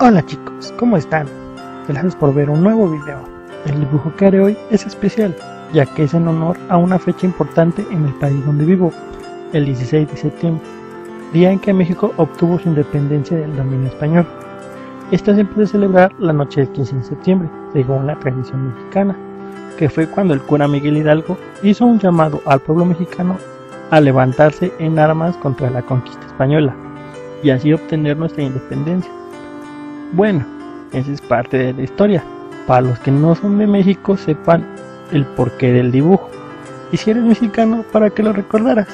Hola chicos, ¿cómo están? Gracias por ver un nuevo video. El dibujo que haré hoy es especial, ya que es en honor a una fecha importante en el país donde vivo, el 16 de septiembre, día en que México obtuvo su independencia del dominio español. Esta se puede celebrar la noche del 15 de septiembre, según la tradición mexicana, que fue cuando el cura Miguel Hidalgo hizo un llamado al pueblo mexicano a levantarse en armas contra la conquista española y así obtener nuestra independencia. Bueno, esa es parte de la historia. Para los que no son de México sepan el porqué del dibujo. Y si eres mexicano, para que lo recordaras.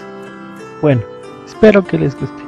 Bueno, espero que les guste.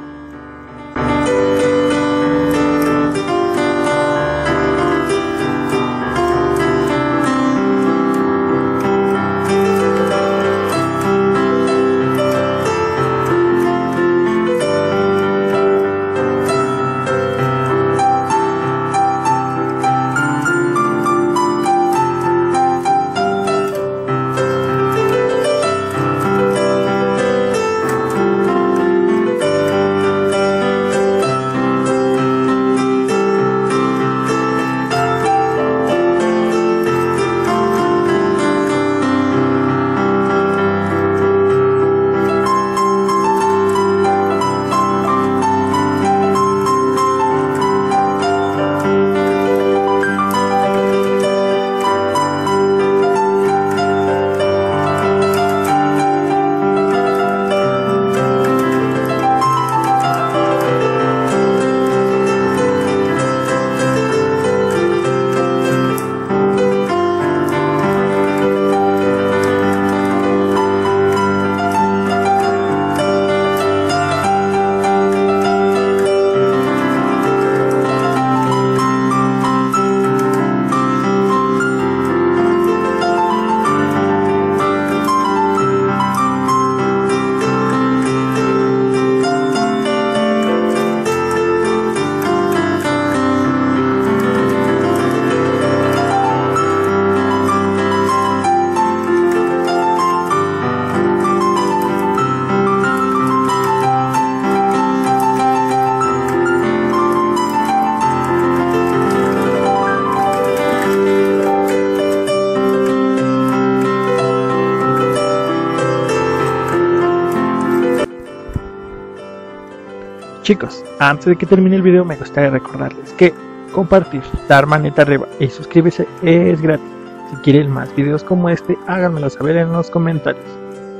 Chicos, antes de que termine el video me gustaría recordarles que compartir, dar manita arriba y suscribirse es gratis. Si quieren más videos como este, háganmelo saber en los comentarios.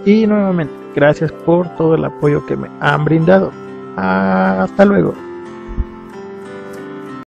Y nuevamente, gracias por todo el apoyo que me han brindado. Hasta luego.